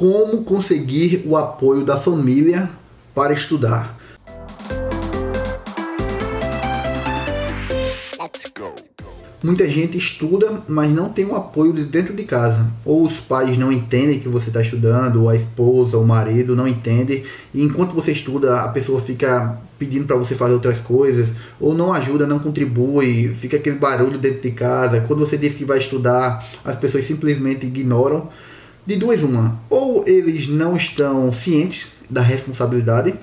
como conseguir o apoio da família para estudar. Muita gente estuda, mas não tem um apoio de dentro de casa. Ou os pais não entendem que você está estudando, ou a esposa, ou o marido não entende. E enquanto você estuda, a pessoa fica pedindo para você fazer outras coisas, ou não ajuda, não contribui, fica aquele barulho dentro de casa. Quando você diz que vai estudar, as pessoas simplesmente ignoram. De duas uma, ou eles não estão cientes da responsabilidade,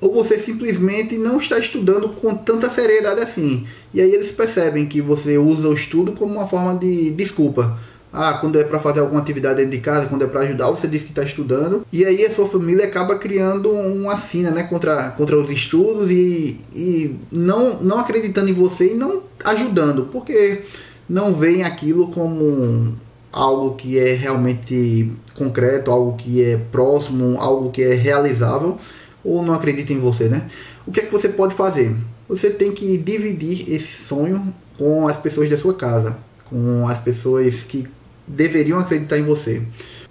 ou você simplesmente não está estudando com tanta seriedade assim. E aí eles percebem que você usa o estudo como uma forma de desculpa. Ah, quando é para fazer alguma atividade dentro de casa, quando é para ajudar, você diz que está estudando. E aí a sua família acaba criando uma sina né, contra, contra os estudos e, e não, não acreditando em você e não ajudando, porque não veem aquilo como algo que é realmente concreto, algo que é próximo, algo que é realizável ou não acredita em você, né? O que é que você pode fazer? Você tem que dividir esse sonho com as pessoas da sua casa, com as pessoas que deveriam acreditar em você.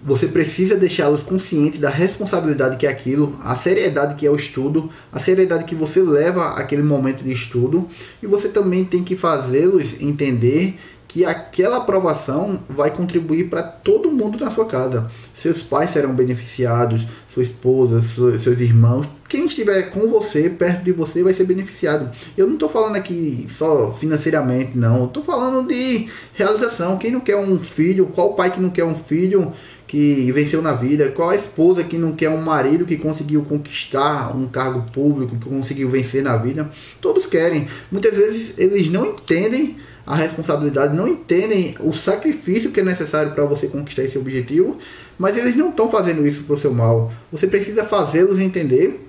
Você precisa deixá-los conscientes da responsabilidade que é aquilo, a seriedade que é o estudo, a seriedade que você leva aquele momento de estudo, e você também tem que fazê-los entender que aquela aprovação vai contribuir para todo mundo na sua casa. Seus pais serão beneficiados, sua esposa, seus irmãos, quem estiver com você, perto de você, vai ser beneficiado. Eu não estou falando aqui só financeiramente, não. Estou falando de realização. Quem não quer um filho? Qual pai que não quer um filho que venceu na vida? Qual a esposa que não quer um marido que conseguiu conquistar um cargo público, que conseguiu vencer na vida? Todos querem. Muitas vezes eles não entendem a responsabilidade, não entendem o sacrifício que é necessário para você conquistar esse objetivo, mas eles não estão fazendo isso para o seu mal. Você precisa fazê-los entender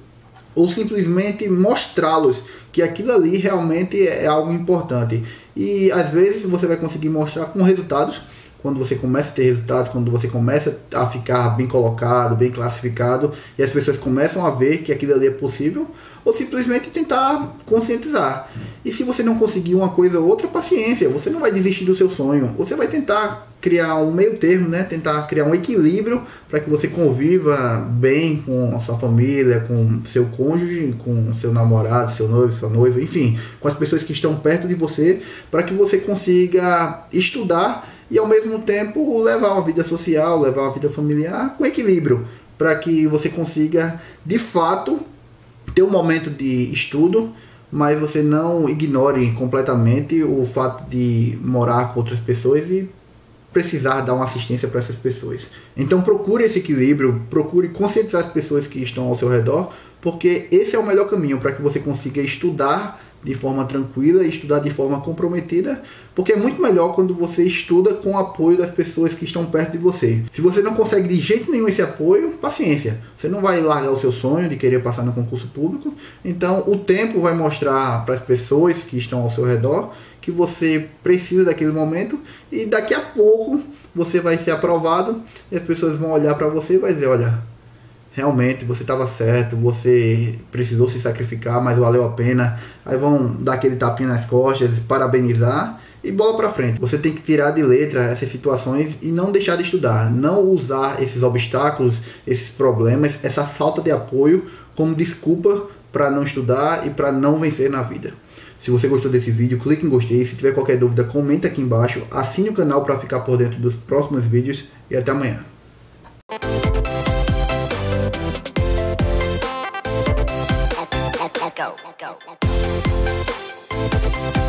ou simplesmente mostrá-los que aquilo ali realmente é algo importante. E às vezes você vai conseguir mostrar com resultados quando você começa a ter resultados, quando você começa a ficar bem colocado, bem classificado, e as pessoas começam a ver que aquilo ali é possível, ou simplesmente tentar conscientizar. E se você não conseguir uma coisa ou outra, paciência, você não vai desistir do seu sonho, você vai tentar criar um meio termo, né? tentar criar um equilíbrio para que você conviva bem com a sua família, com seu cônjuge, com seu namorado, seu noivo, sua noiva, enfim, com as pessoas que estão perto de você, para que você consiga estudar e ao mesmo tempo levar uma vida social, levar uma vida familiar com equilíbrio, para que você consiga de fato ter um momento de estudo, mas você não ignore completamente o fato de morar com outras pessoas e precisar dar uma assistência para essas pessoas. Então procure esse equilíbrio, procure conscientizar as pessoas que estão ao seu redor, porque esse é o melhor caminho para que você consiga estudar de forma tranquila e estudar de forma comprometida, porque é muito melhor quando você estuda com o apoio das pessoas que estão perto de você. Se você não consegue de jeito nenhum esse apoio, paciência. Você não vai largar o seu sonho de querer passar no concurso público. Então, o tempo vai mostrar para as pessoas que estão ao seu redor que você precisa daquele momento e daqui a pouco você vai ser aprovado e as pessoas vão olhar para você e vai dizer, olha, realmente você estava certo, você precisou se sacrificar, mas valeu a pena. Aí vão dar aquele tapinha nas costas, parabenizar e bola para frente. Você tem que tirar de letra essas situações e não deixar de estudar, não usar esses obstáculos, esses problemas, essa falta de apoio como desculpa para não estudar e para não vencer na vida. Se você gostou desse vídeo, clique em gostei. Se tiver qualquer dúvida, comenta aqui embaixo. Assine o canal para ficar por dentro dos próximos vídeos e até amanhã. go. Let go. Let go.